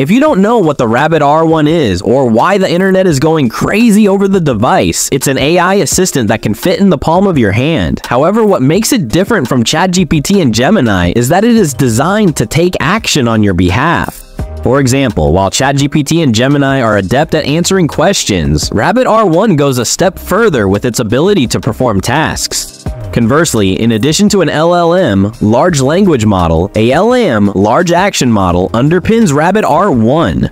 If you don't know what the Rabbit R1 is or why the internet is going crazy over the device, it's an AI assistant that can fit in the palm of your hand. However, what makes it different from ChatGPT and Gemini is that it is designed to take action on your behalf. For example, while ChatGPT and Gemini are adept at answering questions, Rabbit R1 goes a step further with its ability to perform tasks. Conversely, in addition to an LLM, large language model, a LAM, large action model, underpins Rabbit R1.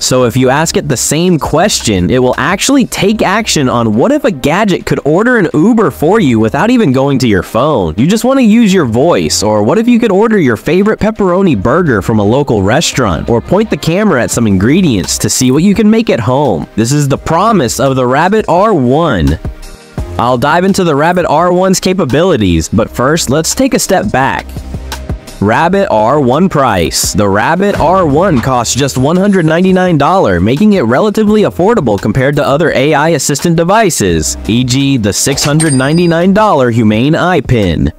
So if you ask it the same question, it will actually take action on what if a gadget could order an Uber for you without even going to your phone. You just want to use your voice, or what if you could order your favorite pepperoni burger from a local restaurant, or point the camera at some ingredients to see what you can make at home. This is the promise of the Rabbit R1. I'll dive into the Rabbit R1's capabilities, but first, let's take a step back. Rabbit R1 price. The Rabbit R1 costs just $199, making it relatively affordable compared to other AI assistant devices, e.g. the $699 Humane Eye Pin.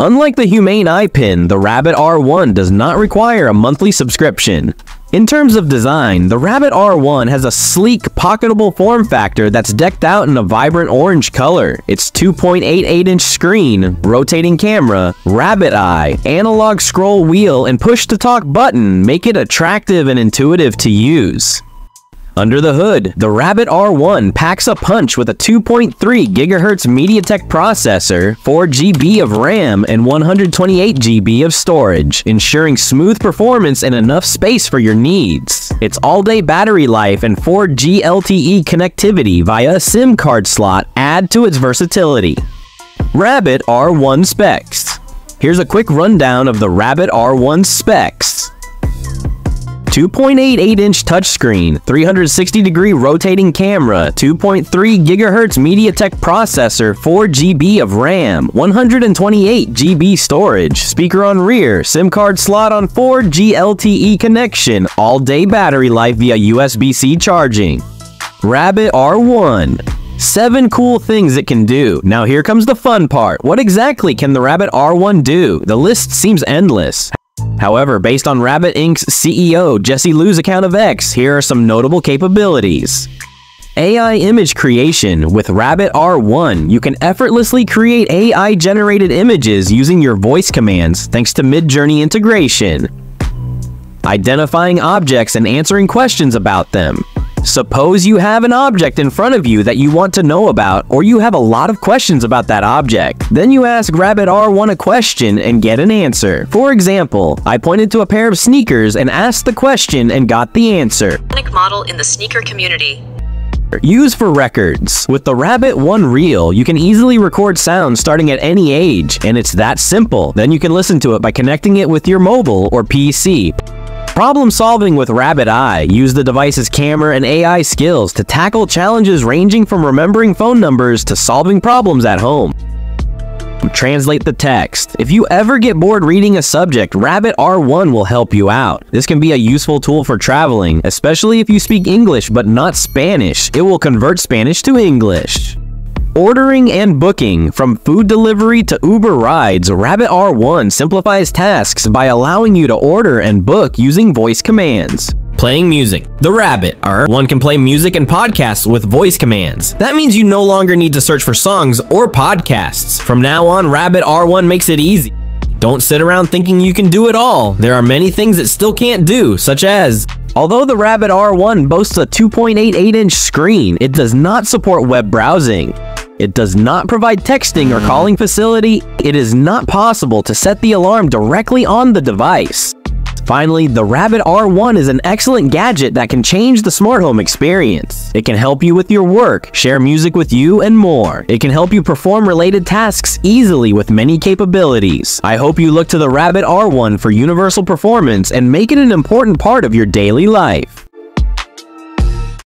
Unlike the Humane Eye Pin, the Rabbit R1 does not require a monthly subscription. In terms of design, the Rabbit R1 has a sleek, pocketable form factor that's decked out in a vibrant orange color. Its 2.88-inch screen, rotating camera, rabbit eye, analog scroll wheel, and push-to-talk button make it attractive and intuitive to use. Under the hood, the Rabbit R1 packs a punch with a 2.3 GHz MediaTek processor, 4 GB of RAM, and 128 GB of storage, ensuring smooth performance and enough space for your needs. Its all-day battery life and 4G LTE connectivity via a SIM card slot add to its versatility. Rabbit R1 specs. Here's a quick rundown of the Rabbit R1 specs. 2.88-inch touchscreen, 360-degree rotating camera, 2.3 GHz MediaTek processor, 4 GB of RAM, 128 GB storage, speaker on rear, SIM card slot on 4G LTE connection, all-day battery life via USB-C charging. Rabbit R1 Seven cool things it can do. Now here comes the fun part. What exactly can the Rabbit R1 do? The list seems endless. However, based on Rabbit Inc.'s CEO Jesse Lyu's account of X, here are some notable capabilities. AI image creation. With Rabbit R1, you can effortlessly create AI-generated images using your voice commands thanks to Midjourney integration. Identifying objects and answering questions about them. Suppose you have an object in front of you that you want to know about, or you have a lot of questions about that object. Then you ask Rabbit R1 a question and get an answer. For example, I pointed to a pair of sneakers and asked the question and got the answer. model in the sneaker community. Use for records. With the Rabbit One Reel, you can easily record sounds starting at any age, and it's that simple. Then you can listen to it by connecting it with your mobile or PC. Problem solving with Rabbit Eye. Use the device's camera and AI skills to tackle challenges ranging from remembering phone numbers to solving problems at home. Translate the text. If you ever get bored reading a subject, Rabbit R1 will help you out. This can be a useful tool for traveling, especially if you speak English but not Spanish. It will convert Spanish to English. Ordering and booking. From food delivery to Uber rides, Rabbit R1 simplifies tasks by allowing you to order and book using voice commands. Playing music. The Rabbit R1 can play music and podcasts with voice commands. That means you no longer need to search for songs or podcasts. From now on, Rabbit R1 makes it easy. Don't sit around thinking you can do it all. There are many things it still can't do, such as Although the Rabbit R1 boasts a 2.88-inch screen, it does not support web browsing. It does not provide texting or calling facility. It is not possible to set the alarm directly on the device. Finally, the Rabbit R1 is an excellent gadget that can change the smart home experience. It can help you with your work, share music with you, and more. It can help you perform related tasks easily with many capabilities. I hope you look to the Rabbit R1 for universal performance and make it an important part of your daily life.